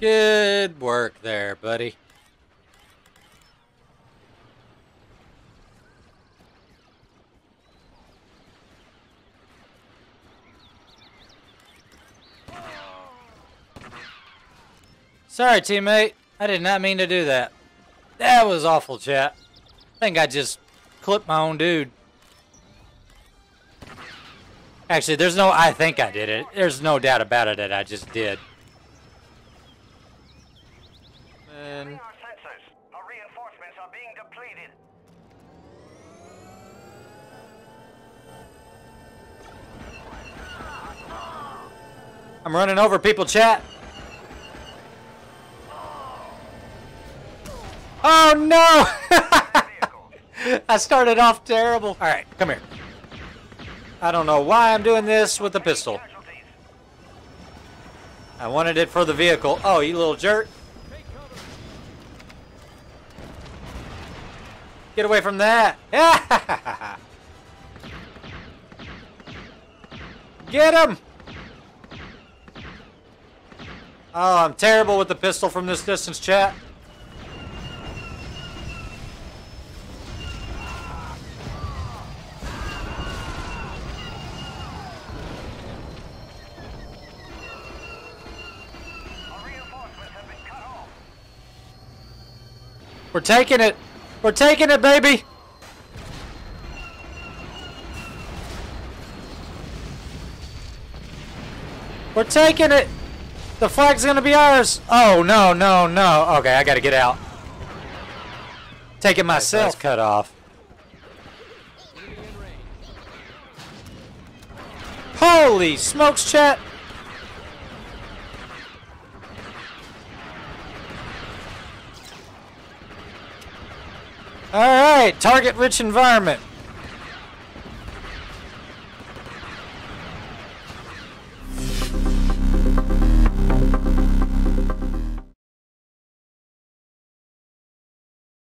Good work there, buddy. Sorry, teammate. I did not mean to do that. That was awful, chat. I think I just clipped my own dude. Actually, there's no I think I did it. There's no doubt about it that I just did. And Our sensors. Our reinforcements are being depleted. I'm running over people, chat. Oh no! I started off terrible. All right, come here. I don't know why I'm doing this with the pistol. I wanted it for the vehicle. Oh, you little jerk. Get away from that. Get him. Oh, I'm terrible with the pistol from this distance, chat. We're taking it. We're taking it, baby. We're taking it. The flag's gonna be ours. Oh no, no, no. Okay, I gotta get out. Take it myself. cut off. Holy smokes, chat. All right, target rich environment.